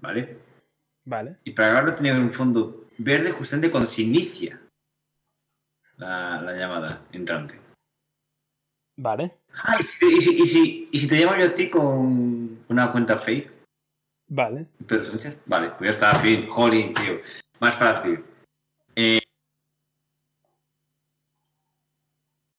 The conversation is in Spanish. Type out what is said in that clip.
¿vale? Vale. Y para grabarlo tenía un fondo verde justamente cuando se inicia la, llamada entrante. Vale. Ah, ¿y si, y si- y si- te llamo yo a ti con una cuenta fake? Vale. pero Vale, pues ya está, fin, jolín, tío. Más fácil. Eh,